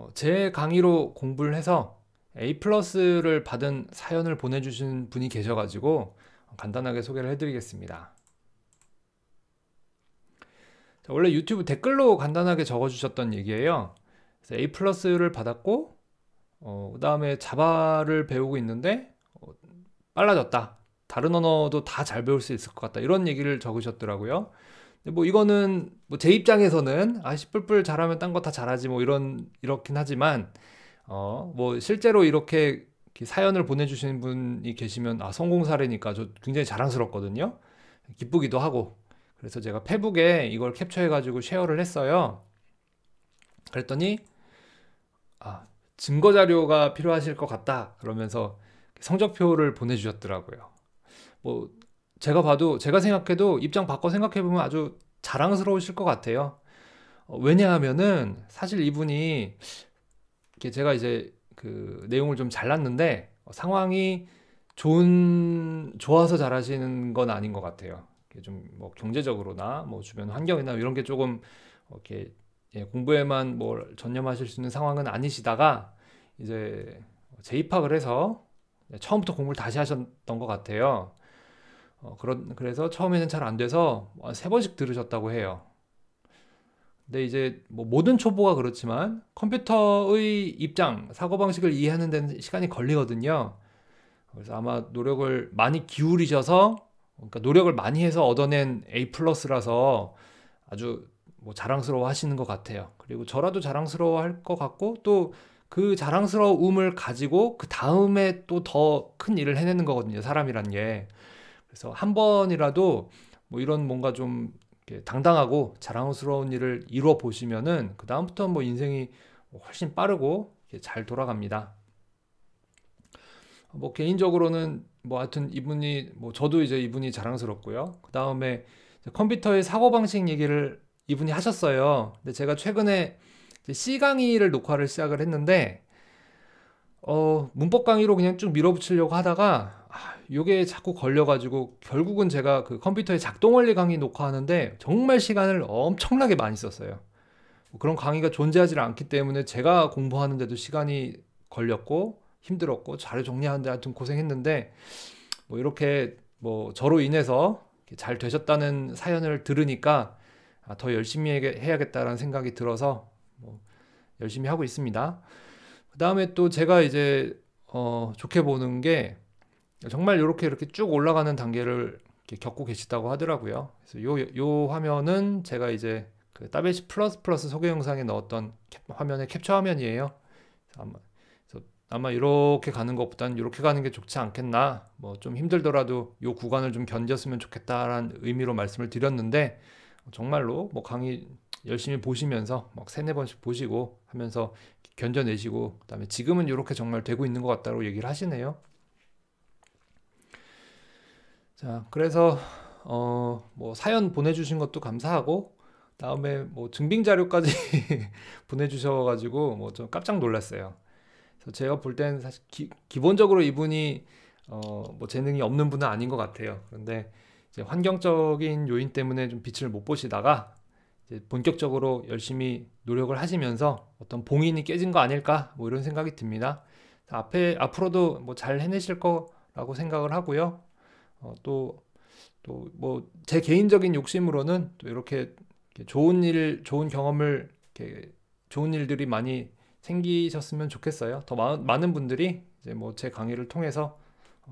어, 제 강의로 공부를 해서 A 플러스를 받은 사연을 보내주신 분이 계셔가지고 간단하게 소개를 해드리겠습니다. 자, 원래 유튜브 댓글로 간단하게 적어주셨던 얘기예요. A 플러스를 받았고 어, 그 다음에 자바를 배우고 있는데 어, 빨라졌다. 다른 언어도 다 잘 배울 수 있을 것 같다. 이런 얘기를 적으셨더라고요. 뭐 이거는 뭐 제 입장에서는 아 씨뿔뿔 잘하면 딴 거 다 잘하지 뭐 이런 이렇긴 하지만 어 뭐 실제로 이렇게 사연을 보내주시는 분이 계시면 아 성공 사례니까 저 굉장히 자랑스럽거든요. 기쁘기도 하고 그래서 제가 페북에 이걸 캡처해가지고 쉐어를 했어요. 그랬더니 아 증거 자료가 필요하실 것 같다 그러면서 성적표를 보내주셨더라고요. 뭐 제가 봐도 제가 생각해도 입장 바꿔 생각해 보면 아주 자랑스러우실 것 같아요. 어, 왜냐하면은 사실 이분이 제가 이제 그 내용을 좀 잘랐는데 어, 상황이 좋은 좋아서 잘하시는 건 아닌 것 같아요. 좀 뭐 경제적으로나 뭐 주변 환경이나 이런 게 조금 이렇게 예, 공부에만 뭘 전념하실 수 있는 상황은 아니시다가 이제 재입학을 해서 처음부터 공부를 다시 하셨던 것 같아요. 어, 그런 그래서 처음에는 잘 안 돼서 세 번씩 들으셨다고 해요. 근데 이제 뭐 모든 초보가 그렇지만 컴퓨터의 입장, 사고 방식을 이해하는 데는 시간이 걸리거든요. 그래서 아마 노력을 많이 기울이셔서 그러니까 노력을 많이 해서 얻어낸 A 플러스라서 아주 뭐 자랑스러워 하시는 것 같아요. 그리고 저라도 자랑스러워 할 것 같고 또 그 자랑스러움을 가지고 그 다음에 또 더 큰 일을 해내는 거거든요. 사람이란 게. 그래서 한 번이라도 뭐 이런 뭔가 좀 당당하고 자랑스러운 일을 이루어 보시면은 그 다음부터 뭐 인생이 훨씬 빠르고 잘 돌아갑니다. 뭐 개인적으로는 뭐 하여튼 이분이 뭐 저도 이제 이분이 자랑스럽고요. 그 다음에 컴퓨터의 사고 방식 얘기를 이분이 하셨어요. 근데 제가 최근에 C 강의를 녹화를 시작을 했는데 어 문법 강의로 그냥 쭉 밀어붙이려고 하다가 아, 요게 자꾸 걸려가지고 결국은 제가 그 컴퓨터의 작동 원리 강의 녹화하는데 정말 시간을 엄청나게 많이 썼어요. 뭐 그런 강의가 존재하지 않기 때문에 제가 공부하는데도 시간이 걸렸고 힘들었고 자료 정리하는데 하여튼 고생했는데 뭐 이렇게 뭐 저로 인해서 잘 되셨다는 사연을 들으니까 아, 더 열심히 해야겠다라는 생각이 들어서 뭐 열심히 하고 있습니다. 그 다음에 또 제가 이제 어 좋게 보는 게 정말 이렇게 이렇게 쭉 올라가는 단계를 겪고 계시다고 하더라고요. 그래서 요, 요 화면은 제가 이제 그 따베시 플러스 플러스 소개 영상에 넣었던 캡, 화면의 캡처 화면이에요. 아마, 아마 이렇게 가는 것보다는 이렇게 가는 게 좋지 않겠나. 뭐 좀 힘들더라도 요 구간을 좀 견뎠으면 좋겠다라는 의미로 말씀을 드렸는데 정말로 뭐 강의 열심히 보시면서 막 세네 번씩 보시고 하면서 견뎌내시고 그다음에 지금은 이렇게 정말 되고 있는 것 같다고 얘기를 하시네요. 자, 그래서 어, 뭐 사연 보내주신 것도 감사하고 다음에 뭐 증빙 자료까지 보내주셔가지고 뭐 좀 깜짝 놀랐어요. 그래서 제가 볼 때는 사실 기, 본적으로 이분이 어, 뭐 재능이 없는 분은 아닌 것 같아요. 그런데 이제 환경적인 요인 때문에 좀 빛을 못 보시다가 이제 본격적으로 열심히 노력을 하시면서 어떤 봉인이 깨진 거 아닐까 뭐 이런 생각이 듭니다. 앞에 앞으로도 뭐 잘 해내실 거라고 생각을 하고요. 어, 또또 뭐 제 개인적인 욕심으로는 또 이렇게, 좋은 일, 좋은 경험을 이렇게 좋은 일들이 많이 생기셨으면 좋겠어요. 더 마, 많은 분들이 이제 뭐 제 강의를 통해서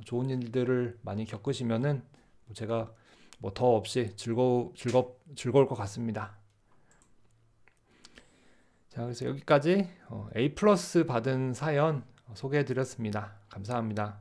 좋은 일들을 많이 겪으시면은 뭐 제가 뭐 더 없이 즐거 즐겁 즐거울 것 같습니다. 자, 그래서 여기까지 어, A 플러스 받은 사연 소개해 드렸습니다. 감사합니다.